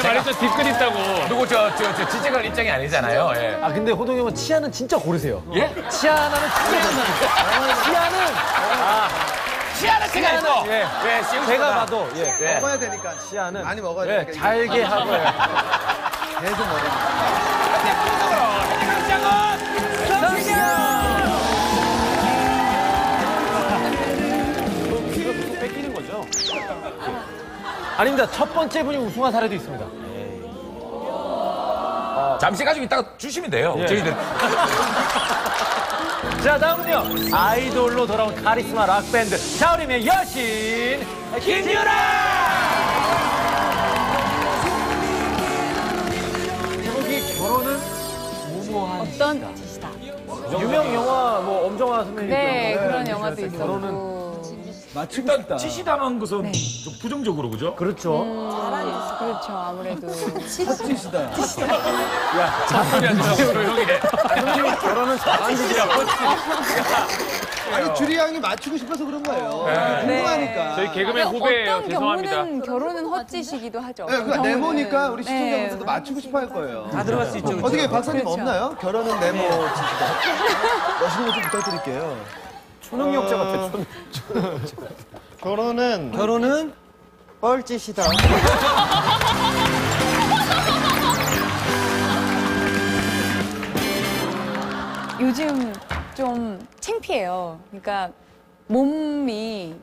제 말이 좀 뒤끝 있다고. 누구 저, 저, 저 지적할 입장이 아니잖아요. 예. 아 근데 호동이 형은 치아는 진짜 고르세요. 예? 치아나는 진짜 치아는 치아는 제가 있어. 예. 예, 씨름 제가. 봐도 예. 예. 먹어야 되니까. 치아는 많이 먹어야 예, 되니까. 잘게 하고 예. 계속 먹어야 계속 뺏기는 거죠? 아닙니다. 첫 번째 분이 우승한 사례도 있습니다. 잠시 가지고 있다가 주시면 돼요. 예. 저희들. 자 다음은요 아이돌로 돌아온 카리스마 락 밴드 샤오림의 여신 김유라. 제목이 결혼은 무모한 어떤 짓이다. 유명 영화 뭐 엄정화 선배님 네, 그런 영화도 결혼은 맞추고 싶다. 일단 치시당한 것은 네. 좀 부정적으로 그죠? 그렇죠. 그렇죠, 아무래도. 헛짓이다. 결혼은 잘한 짓이야. 아니 주리 양이 맞추고 싶어서 그런 거예요. 네. 궁금하니까. 저희 개그맨 어떤 후배예요. 죄송합니다. 경우는 결혼은 헛짓이기도 하죠. 네, 그러니까 어떤 네모니까. 우리 네. 시청자분들도 맞추고 싶어 할 거예요. 다 들어갈 수 있죠. 어떻게 박사님 그렇죠. 없나요? 결혼은 네모 짓이다. 멋있는 거 좀 부탁드릴게요. 초능력자 같아. 초 결혼은 결혼은 뻘짓이다. 요즘 좀 창피해요. 그러니까 몸이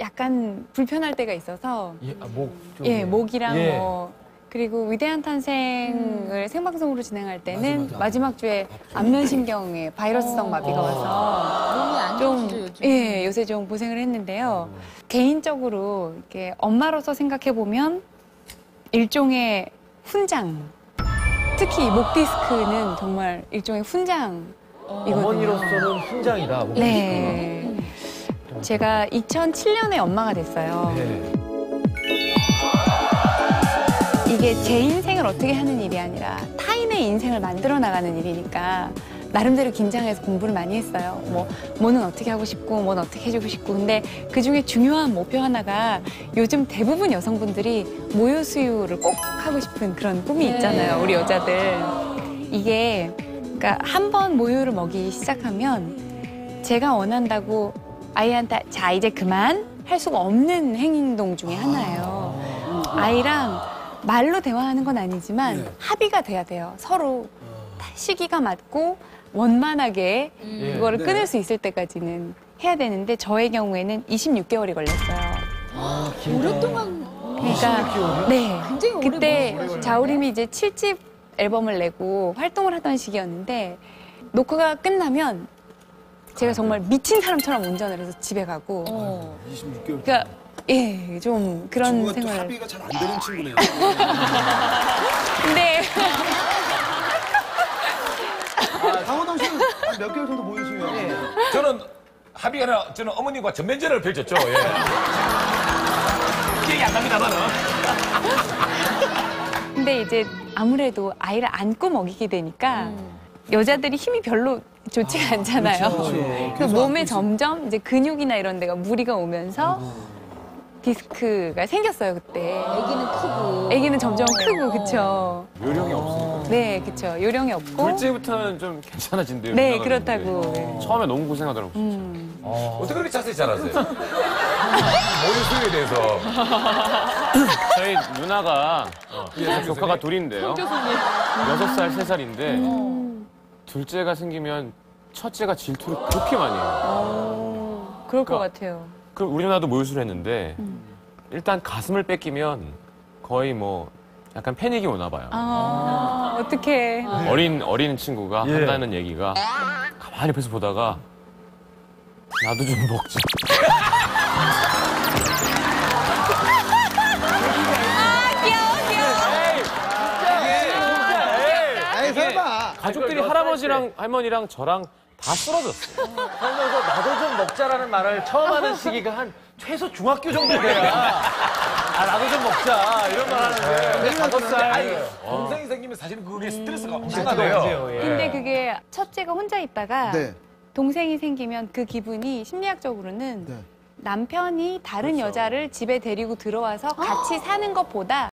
약간 불편할 때가 있어서 예, 아, 목 쪽에. 예, 목이랑 예. 뭐 그리고 위대한 탄생을 생방송으로 진행할 때는 마지막, 주에 안면신경에 바이러스성 마비가 와서 몸이 안 좀 요즘. 예, 요새 좀 고생을 했는데요. 개인적으로 이렇게 엄마로서 생각해 보면 일종의 훈장. 특히 목 디스크는 정말 일종의 훈장이거든요. 어머니로서는 훈장이다. 목 네. 제가 2007년에 엄마가 됐어요. 네. 이게 제 인생을 어떻게 하는 일이 아니라 타인의 인생을 만들어 나가는 일이니까 나름대로 긴장해서 공부를 많이 했어요. 뭐 뭐는 어떻게 하고 싶고 뭐는 어떻게 해주고 싶고 근데 그 중에 중요한 목표 하나가 요즘 대부분 여성분들이 모유 수유를 꼭 하고 싶은 그런 꿈이 있잖아요. 우리 여자들 이게 그러니까 한 번 모유를 먹이기 시작하면 제가 원한다고 아이한테 자 이제 그만 할 수가 없는 행동 중에 하나예요. 아이랑 말로 대화하는 건 아니지만 합의가 돼야 돼요. 서로 시기가 맞고 원만하게 그거를 끊을 수 있을 때까지는 해야 되는데 저의 경우에는 26개월이 걸렸어요. 오랫동안 그러니까 네. 굉장히 오래 그때. 자우림이 이제 7집 앨범을 내고 활동을 하던 시기였는데 녹화가 끝나면 제가 정말 미친 사람처럼 운전을 해서 집에 가고 어. 26개월. 그러니까 예, 좀 그런 생활을 합의가 잘 안 되는 친구네요. 근데 합의가 아니라 저는 어머님과 전면전을 펼쳤죠. 예. 기억이 안 납니다만은. 근데 이제 아무래도 아이를 안고 먹이게 되니까 여자들이 힘이 별로 좋지가 않잖아요. 그렇죠. 그 몸에 점점 이제 근육이나 이런 데가 무리가 오면서 디스크가 생겼어요 그때. 아기는 크고. 아기는 점점 크고 그쵸. 요령이 없어. 네 그쵸. 요령이 없고. 둘째부터는 좀 괜찮아진대요. 네 그렇다고. 네. 처음에 너무 고생하더라고. 음. 어떻게 그렇게 자세히 잘 아세요? 모유 수유에 대해서. 저희 누나가 어, 조카가 둘인데요. 여섯 살, 세 살인데 둘째가 생기면 첫째가 질투를 그렇게 많이 해요. 어, 그럴 것 그러니까 같아요. 그럼 우리 누나도 모유수를 했는데 일단 가슴을 뺏기면 거의 뭐 약간 패닉이 오나 봐요. 아 어떻게. 어린 어린 친구가 예. 한다는 얘기가 가만히 옆에서 보다가 나도 좀 먹자. 에이 설마. 가족들이 할아버지랑 할머니랑 저랑 다 쓰러졌어요. 살면서 나도 좀 먹자라는 말을 처음 하는 시기가 한 최소 중학교 정도 돼야 아 나도 좀 먹자 이런 말 하는데 근데 다섯 살 아니, 동생이 생기면 사실은 그게 스트레스가 네, 엄청나대요. 예. 근데 그게 첫째가 혼자 있다가 네. 동생이 생기면 그 기분이 심리학적으로는 네. 남편이 다른 여자를 집에 데리고 들어와서 같이 사는 것보다